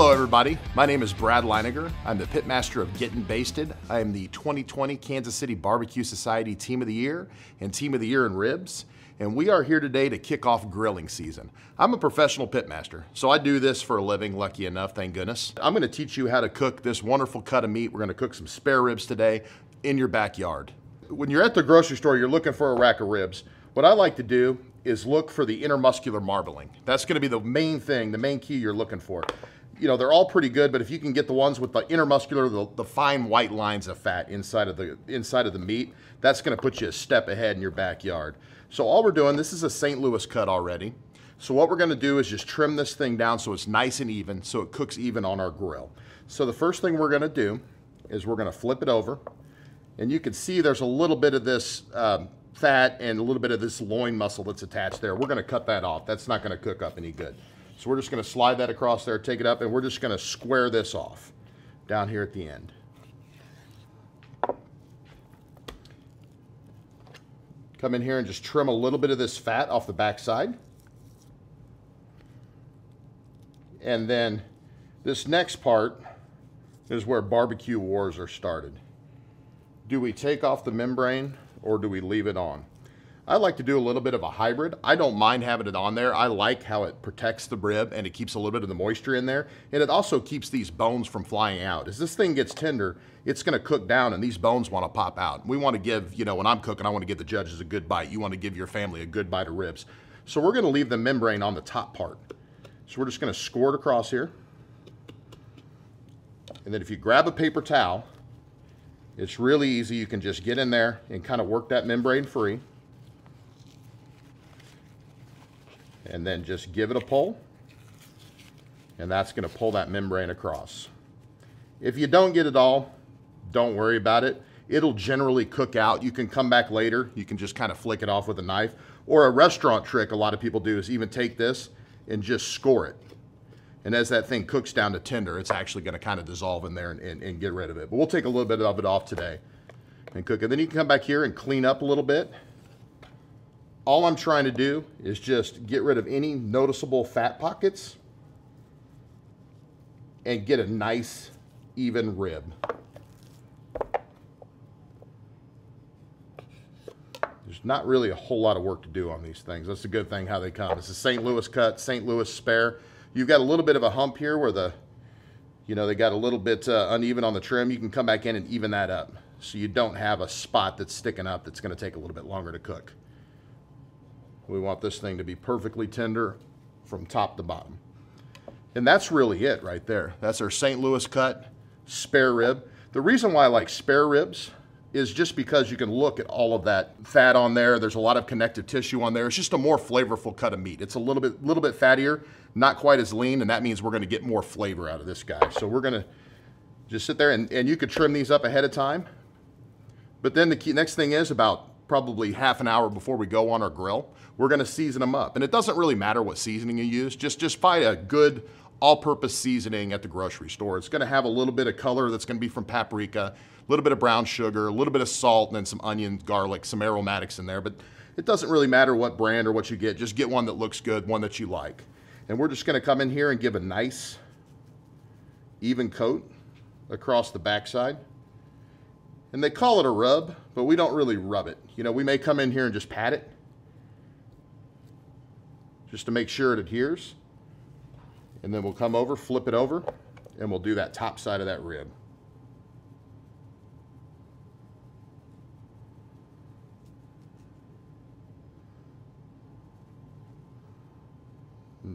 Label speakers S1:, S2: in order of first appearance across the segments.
S1: Hello, everybody. My name is Brad Leighninger. I'm the pitmaster of Gettin' Basted. I am the 2020 Kansas City Barbecue Society Team of the Year and Team of the Year in Ribs. And we are here today to kick off grilling season. I'm a professional pitmaster, so I do this for a living, lucky enough, thank goodness. I'm gonna teach you how to cook this wonderful cut of meat. We're gonna cook some spare ribs today in your backyard. When you're at the grocery store, you're looking for a rack of ribs. What I like to do is look for the intermuscular marbling. That's gonna be the main thing, the main key you're looking for you know, they're all pretty good, but if you can get the ones with the intermuscular, the, the fine white lines of fat inside of the inside of the meat, that's going to put you a step ahead in your backyard. So all we're doing, this is a St. Louis cut already. So what we're going to do is just trim this thing down so it's nice and even, so it cooks even on our grill. So the first thing we're going to do is we're going to flip it over, and you can see there's a little bit of this um, fat and a little bit of this loin muscle that's attached there. We're going to cut that off. That's not going to cook up any good. So we're just going to slide that across there, take it up, and we're just going to square this off down here at the end. Come in here and just trim a little bit of this fat off the back side. And then this next part is where barbecue wars are started. Do we take off the membrane or do we leave it on? I like to do a little bit of a hybrid. I don't mind having it on there. I like how it protects the rib and it keeps a little bit of the moisture in there. And it also keeps these bones from flying out. As this thing gets tender, it's gonna cook down and these bones wanna pop out. We wanna give, you know, when I'm cooking, I wanna give the judges a good bite. You wanna give your family a good bite of ribs. So we're gonna leave the membrane on the top part. So we're just gonna score it across here. And then if you grab a paper towel, it's really easy. You can just get in there and kind of work that membrane free. And then just give it a pull and that's going to pull that membrane across. If you don't get it all, don't worry about it. It'll generally cook out. You can come back later. You can just kind of flick it off with a knife. Or a restaurant trick a lot of people do is even take this and just score it. And as that thing cooks down to tender, it's actually going to kind of dissolve in there and, and, and get rid of it. But we'll take a little bit of it off today and cook it. Then you can come back here and clean up a little bit. All I'm trying to do is just get rid of any noticeable fat pockets and get a nice even rib. There's not really a whole lot of work to do on these things. That's a good thing how they come. It's a St. Louis cut, St. Louis spare. You've got a little bit of a hump here where the, you know, they got a little bit uh, uneven on the trim. You can come back in and even that up so you don't have a spot that's sticking up that's going to take a little bit longer to cook. We want this thing to be perfectly tender from top to bottom. And that's really it right there. That's our St. Louis cut spare rib. The reason why I like spare ribs is just because you can look at all of that fat on there. There's a lot of connective tissue on there. It's just a more flavorful cut of meat. It's a little bit, little bit fattier, not quite as lean, and that means we're gonna get more flavor out of this guy. So we're gonna just sit there and, and you could trim these up ahead of time. But then the key, next thing is about probably half an hour before we go on our grill, we're gonna season them up. And it doesn't really matter what seasoning you use, just, just buy a good all-purpose seasoning at the grocery store. It's gonna have a little bit of color that's gonna be from paprika, a little bit of brown sugar, a little bit of salt, and then some onion, garlic, some aromatics in there. But it doesn't really matter what brand or what you get, just get one that looks good, one that you like. And we're just gonna come in here and give a nice even coat across the backside. And they call it a rub, but we don't really rub it. You know, we may come in here and just pat it just to make sure it adheres. And then we'll come over, flip it over, and we'll do that top side of that rib.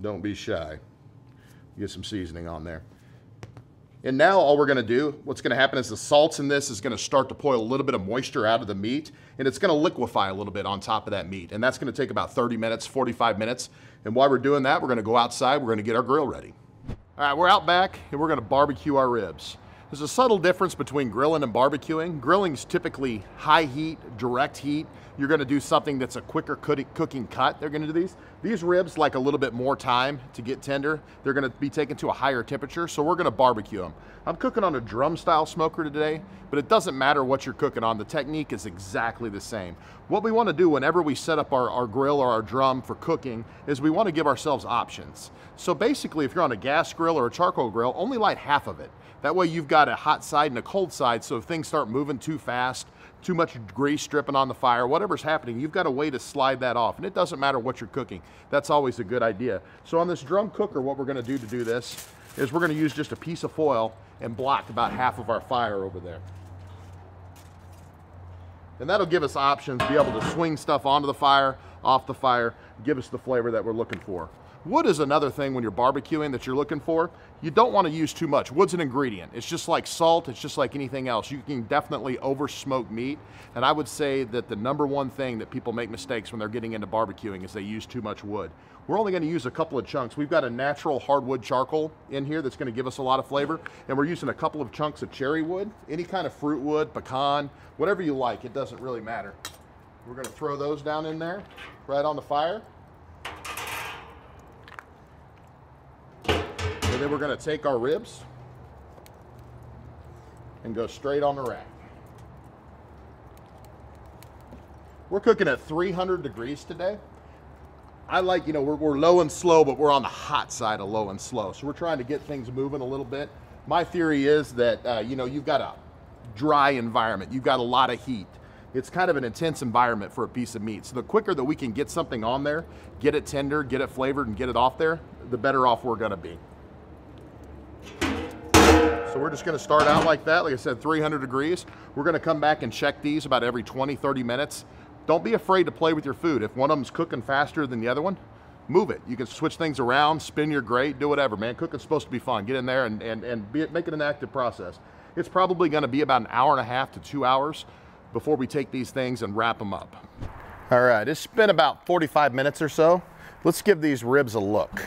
S1: Don't be shy. Get some seasoning on there. And now all we're gonna do, what's gonna happen is the salts in this is gonna start to pull a little bit of moisture out of the meat and it's gonna liquefy a little bit on top of that meat. And that's gonna take about 30 minutes, 45 minutes. And while we're doing that, we're gonna go outside, we're gonna get our grill ready. All right, we're out back and we're gonna barbecue our ribs. There's a subtle difference between grilling and barbecuing. Grilling is typically high heat, direct heat. You're gonna do something that's a quicker cooking cut. They're gonna do these. These ribs like a little bit more time to get tender. They're gonna be taken to a higher temperature, so we're gonna barbecue them. I'm cooking on a drum style smoker today, but it doesn't matter what you're cooking on. The technique is exactly the same. What we wanna do whenever we set up our, our grill or our drum for cooking is we wanna give ourselves options. So basically, if you're on a gas grill or a charcoal grill, only light half of it. That way you've got a hot side and a cold side, so if things start moving too fast, too much grease dripping on the fire, whatever's happening, you've got a way to slide that off. And it doesn't matter what you're cooking. That's always a good idea. So on this drum cooker, what we're gonna do to do this is we're gonna use just a piece of foil and block about half of our fire over there. And that'll give us options, be able to swing stuff onto the fire, off the fire, give us the flavor that we're looking for. Wood is another thing when you're barbecuing that you're looking for. You don't want to use too much. Wood's an ingredient. It's just like salt. It's just like anything else. You can definitely over smoke meat. And I would say that the number one thing that people make mistakes when they're getting into barbecuing is they use too much wood. We're only going to use a couple of chunks. We've got a natural hardwood charcoal in here that's going to give us a lot of flavor. And we're using a couple of chunks of cherry wood, any kind of fruit wood, pecan, whatever you like. It doesn't really matter. We're going to throw those down in there, right on the fire. We're gonna take our ribs and go straight on the rack. We're cooking at 300 degrees today. I like, you know, we're, we're low and slow, but we're on the hot side of low and slow. So we're trying to get things moving a little bit. My theory is that, uh, you know, you've got a dry environment. You've got a lot of heat. It's kind of an intense environment for a piece of meat. So the quicker that we can get something on there, get it tender, get it flavored, and get it off there, the better off we're gonna be. So we're just gonna start out like that. Like I said, 300 degrees. We're gonna come back and check these about every 20, 30 minutes. Don't be afraid to play with your food. If one of them's cooking faster than the other one, move it. You can switch things around, spin your grate, do whatever, man. Cooking's supposed to be fun. Get in there and, and, and be, make it an active process. It's probably gonna be about an hour and a half to two hours before we take these things and wrap them up. All right, it's been about 45 minutes or so. Let's give these ribs a look.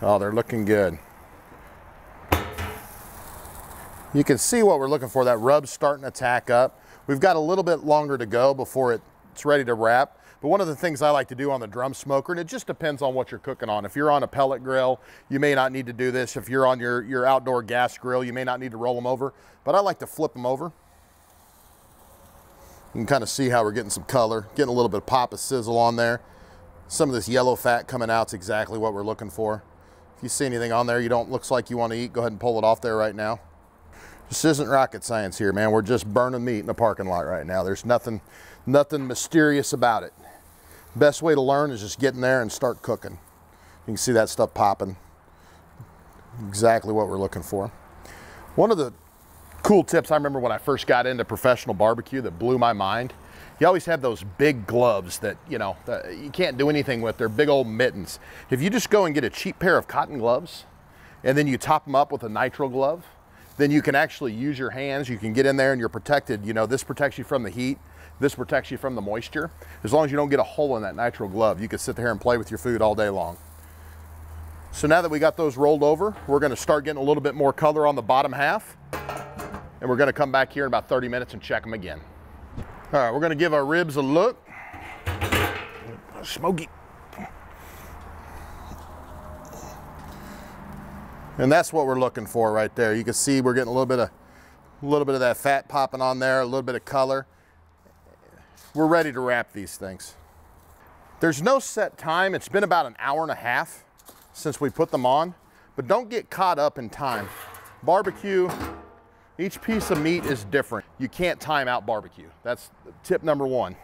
S1: Oh, they're looking good. You can see what we're looking for. That rub's starting to tack up. We've got a little bit longer to go before it's ready to wrap. But one of the things I like to do on the drum smoker, and it just depends on what you're cooking on. If you're on a pellet grill, you may not need to do this. If you're on your, your outdoor gas grill, you may not need to roll them over. But I like to flip them over. You can kind of see how we're getting some color, getting a little bit of pop of sizzle on there. Some of this yellow fat coming out is exactly what we're looking for. If you see anything on there you don't looks like you want to eat, go ahead and pull it off there right now. This isn't rocket science here, man. We're just burning meat in the parking lot right now. There's nothing, nothing mysterious about it. Best way to learn is just get in there and start cooking. You can see that stuff popping. Exactly what we're looking for. One of the cool tips I remember when I first got into professional barbecue that blew my mind. You always have those big gloves that, you know, that you can't do anything with. They're big old mittens. If you just go and get a cheap pair of cotton gloves and then you top them up with a nitrile glove, then you can actually use your hands. You can get in there and you're protected. You know, this protects you from the heat. This protects you from the moisture. As long as you don't get a hole in that nitrile glove, you can sit there and play with your food all day long. So now that we got those rolled over, we're gonna start getting a little bit more color on the bottom half. And we're gonna come back here in about 30 minutes and check them again. All right, we're gonna give our ribs a look. Smoky. And that's what we're looking for right there. You can see we're getting a little bit of a little bit of that fat popping on there, a little bit of color. We're ready to wrap these things. There's no set time. It's been about an hour and a half since we put them on, but don't get caught up in time. Barbecue, each piece of meat is different. You can't time out barbecue. That's tip number one.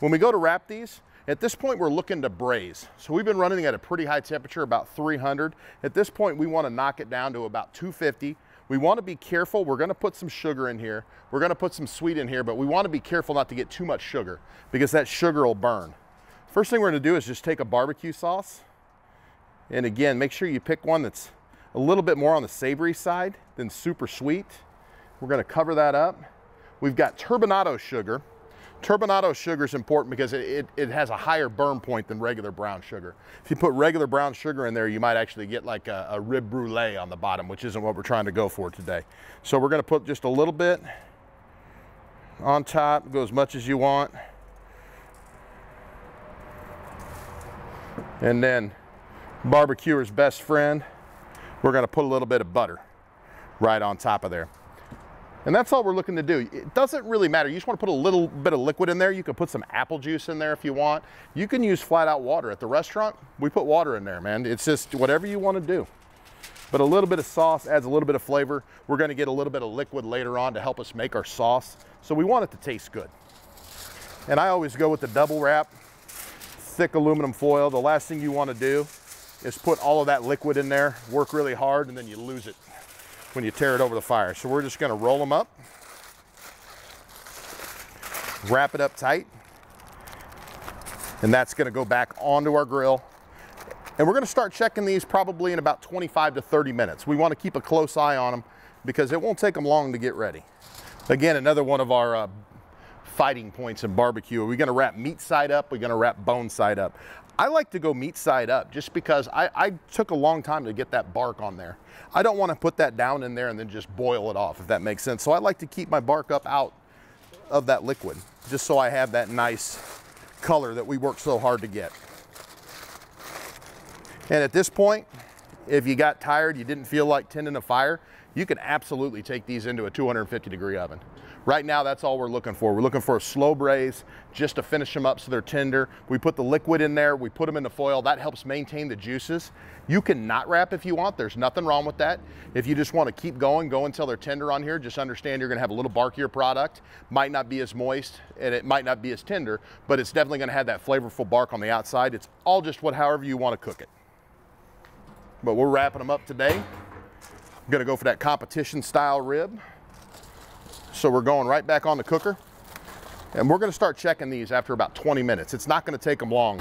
S1: When we go to wrap these, at this point, we're looking to braise. So we've been running at a pretty high temperature, about 300. At this point, we wanna knock it down to about 250. We wanna be careful. We're gonna put some sugar in here. We're gonna put some sweet in here, but we wanna be careful not to get too much sugar because that sugar will burn. First thing we're gonna do is just take a barbecue sauce. And again, make sure you pick one that's a little bit more on the savory side than super sweet. We're gonna cover that up. We've got turbinado sugar. Turbinado sugar is important because it, it, it, has a higher burn point than regular brown sugar. If you put regular brown sugar in there, you might actually get like a, a rib brulee on the bottom, which isn't what we're trying to go for today. So we're gonna put just a little bit on top, go as much as you want. And then barbecuer's best friend, we're gonna put a little bit of butter right on top of there. And that's all we're looking to do. It doesn't really matter. You just want to put a little bit of liquid in there. You can put some apple juice in there if you want. You can use flat out water. At the restaurant, we put water in there, man. It's just whatever you want to do. But a little bit of sauce adds a little bit of flavor. We're going to get a little bit of liquid later on to help us make our sauce. So we want it to taste good. And I always go with the double wrap, thick aluminum foil. The last thing you want to do is put all of that liquid in there, work really hard, and then you lose it when you tear it over the fire. So we're just gonna roll them up, wrap it up tight, and that's gonna go back onto our grill. And we're gonna start checking these probably in about 25 to 30 minutes. We wanna keep a close eye on them because it won't take them long to get ready. Again, another one of our uh, fighting points in barbecue. Are we gonna wrap meat side up? We're gonna wrap bone side up. I like to go meat side up just because I, I, took a long time to get that bark on there. I don't want to put that down in there and then just boil it off, if that makes sense. So I like to keep my bark up out of that liquid, just so I have that nice color that we worked so hard to get. And at this point, if you got tired, you didn't feel like tending a fire, you can absolutely take these into a 250 degree oven. Right now, that's all we're looking for. We're looking for a slow braise just to finish them up so they're tender. We put the liquid in there, we put them in the foil. That helps maintain the juices. You can not wrap if you want. There's nothing wrong with that. If you just want to keep going, go until they're tender on here, just understand you're going to have a little barkier product. Might not be as moist and it might not be as tender, but it's definitely going to have that flavorful bark on the outside. It's all just what however you want to cook it. But we're wrapping them up today. I'm going to go for that competition style rib. So we're going right back on the cooker and we're gonna start checking these after about 20 minutes. It's not gonna take them long.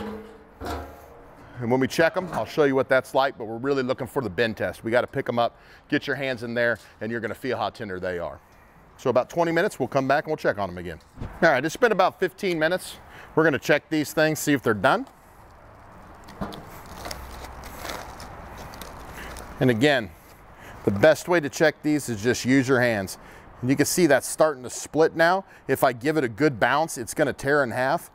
S1: And when we check them, I'll show you what that's like, but we're really looking for the bend test. We gotta pick them up, get your hands in there, and you're gonna feel how tender they are. So about 20 minutes, we'll come back and we'll check on them again. All right, it's been about 15 minutes. We're gonna check these things, see if they're done. And again, the best way to check these is just use your hands. And you can see that's starting to split now. If I give it a good bounce, it's gonna tear in half.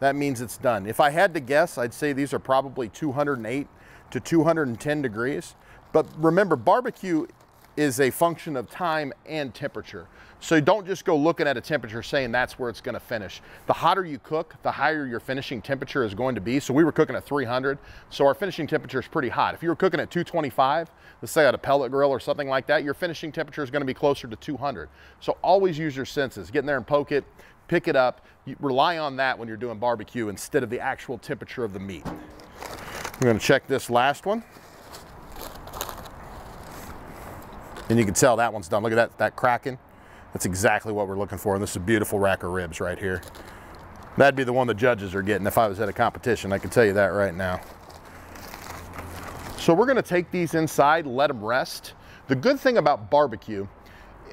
S1: That means it's done. If I had to guess, I'd say these are probably 208 to 210 degrees. But remember, barbecue is a function of time and temperature. So don't just go looking at a temperature saying that's where it's gonna finish. The hotter you cook, the higher your finishing temperature is going to be. So we were cooking at 300, so our finishing temperature is pretty hot. If you were cooking at 225, let's say at a pellet grill or something like that, your finishing temperature is gonna be closer to 200. So always use your senses. Get in there and poke it, pick it up. You rely on that when you're doing barbecue instead of the actual temperature of the meat. We're gonna check this last one. And you can tell that one's done. Look at that, that cracking. That's exactly what we're looking for. And this is a beautiful rack of ribs right here. That'd be the one the judges are getting if I was at a competition. I can tell you that right now. So we're gonna take these inside, let them rest. The good thing about barbecue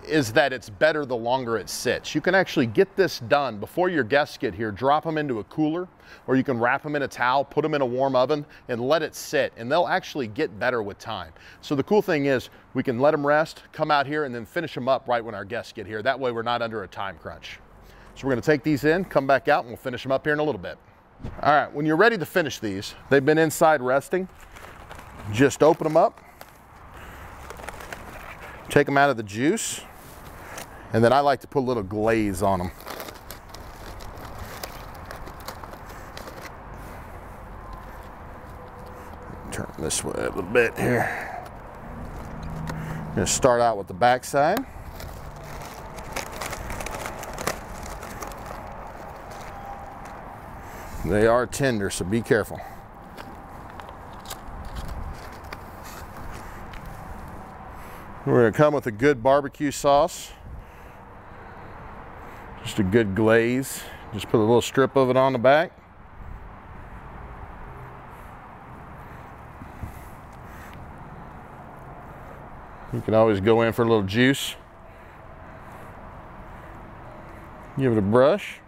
S1: is that it's better the longer it sits. You can actually get this done before your guests get here, drop them into a cooler, or you can wrap them in a towel, put them in a warm oven, and let it sit, and they'll actually get better with time. So the cool thing is we can let them rest, come out here, and then finish them up right when our guests get here. That way we're not under a time crunch. So we're gonna take these in, come back out, and we'll finish them up here in a little bit. All right, when you're ready to finish these, they've been inside resting, just open them up, take them out of the juice, and then I like to put a little glaze on them. Turn this way a little bit here. I'm gonna start out with the back side. They are tender, so be careful. We're gonna come with a good barbecue sauce. Just a good glaze. Just put a little strip of it on the back. You can always go in for a little juice. Give it a brush.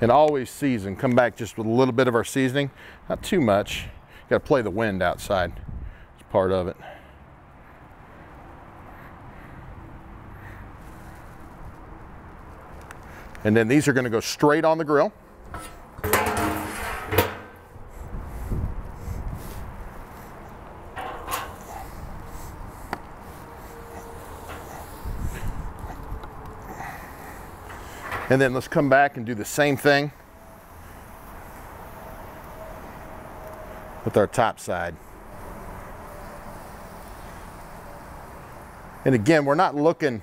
S1: And always season. Come back just with a little bit of our seasoning. Not too much. Got to play the wind outside. It's part of it. And then these are going to go straight on the grill. And then let's come back and do the same thing with our top side. And again, we're not looking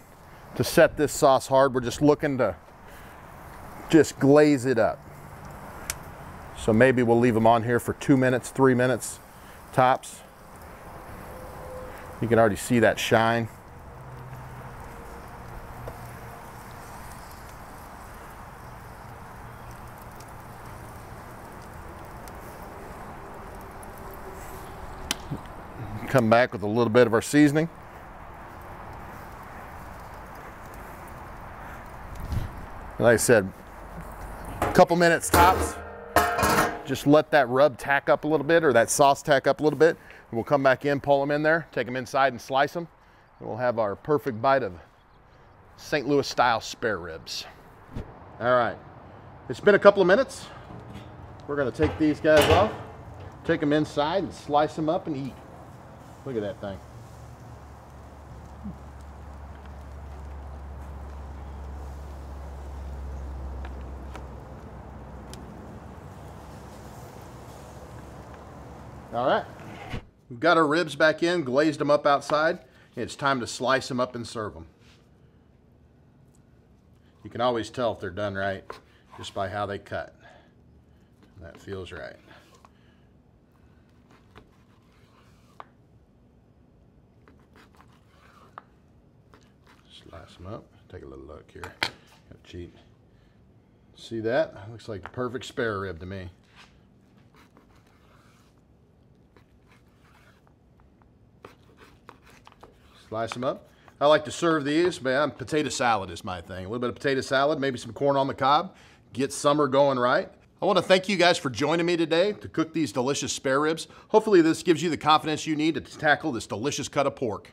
S1: to set this sauce hard. We're just looking to just glaze it up. So maybe we'll leave them on here for two minutes, three minutes tops. You can already see that shine. Come back with a little bit of our seasoning. Like I said, a couple minutes tops. Just let that rub tack up a little bit or that sauce tack up a little bit. And we'll come back in, pull them in there, take them inside and slice them. And we'll have our perfect bite of St. Louis style spare ribs. All right, it's been a couple of minutes. We're gonna take these guys off, take them inside and slice them up and eat. Look at that thing. All right. We've got our ribs back in, glazed them up outside. It's time to slice them up and serve them. You can always tell if they're done right just by how they cut. That feels right. Slice them up. Take a little look here. Got cheat. See that? Looks like the perfect spare rib to me. Slice them up. I like to serve these, man. Potato salad is my thing. A little bit of potato salad, maybe some corn on the cob. Get summer going right. I want to thank you guys for joining me today to cook these delicious spare ribs. Hopefully this gives you the confidence you need to tackle this delicious cut of pork.